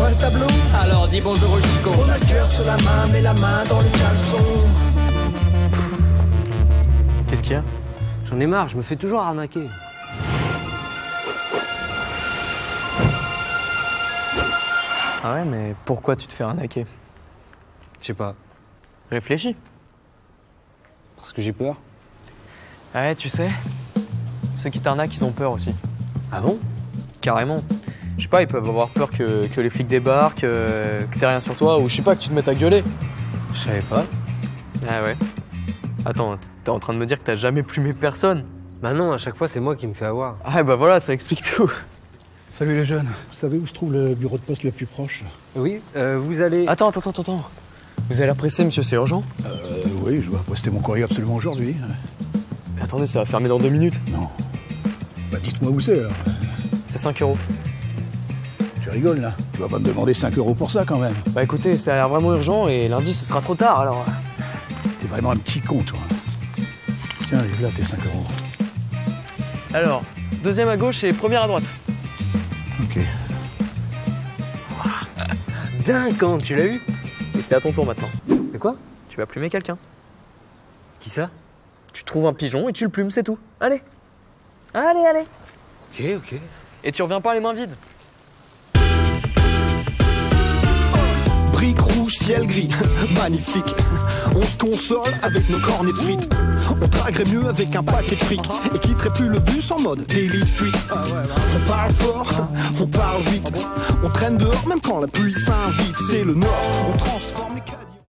vois le tableau Alors dis bonjour au chicon. On a le cœur sur la main, mais la main dans les caleçons. Qu'est-ce qu'il y a? J'en ai marre, je me fais toujours arnaquer. Ah ouais, mais pourquoi tu te fais arnaquer? Je sais pas. Réfléchis. Parce que j'ai peur. Ouais, tu sais, ceux qui t'arnaquent, ils ont peur aussi. Ah bon? Carrément. Je sais pas, ils peuvent avoir peur que, que les flics débarquent, euh, que t'aies rien sur toi, ou je sais pas, que tu te mettes à gueuler. Je savais pas. Ah ouais. Attends, t'es en train de me dire que t'as jamais plumé personne Bah non, à chaque fois c'est moi qui me fais avoir. Ah bah voilà, ça explique tout. Salut les jeunes, vous savez où se trouve le bureau de poste le plus proche? Oui, euh, vous allez. Attends, attends, attends, attends. Vous allez la presser, monsieur, c'est urgent? Euh, oui, je dois poster mon courrier absolument aujourd'hui. Mais attendez, ça va fermer dans deux minutes. Non. Bah dites-moi où c'est alors. C'est 5 euros. Tu rigoles là Tu vas pas me demander 5 euros pour ça quand même. Bah écoutez, ça a l'air vraiment urgent et lundi ce sera trop tard alors. T'es vraiment un petit con toi. Tiens, là tes 5 euros. Alors, deuxième à gauche et première à droite. Ok. Dingue, quand tu l'as eu Et c'est à ton tour maintenant. Mais quoi Tu vas plumer quelqu'un. Qui ça? Tu trouves un pigeon et tu le plumes, c'est tout. Allez Allez, allez Ok, ok. Et tu reviens pas les mains vides. Ciel gris, magnifique. On se console avec nos cornets de frites. On draguerait mieux avec un paquet de fric et quitterait plus le bus en mode daily street. On parle fort, on parle vite. On traîne dehors même quand la pluie s'invite. C'est le nord, on transforme.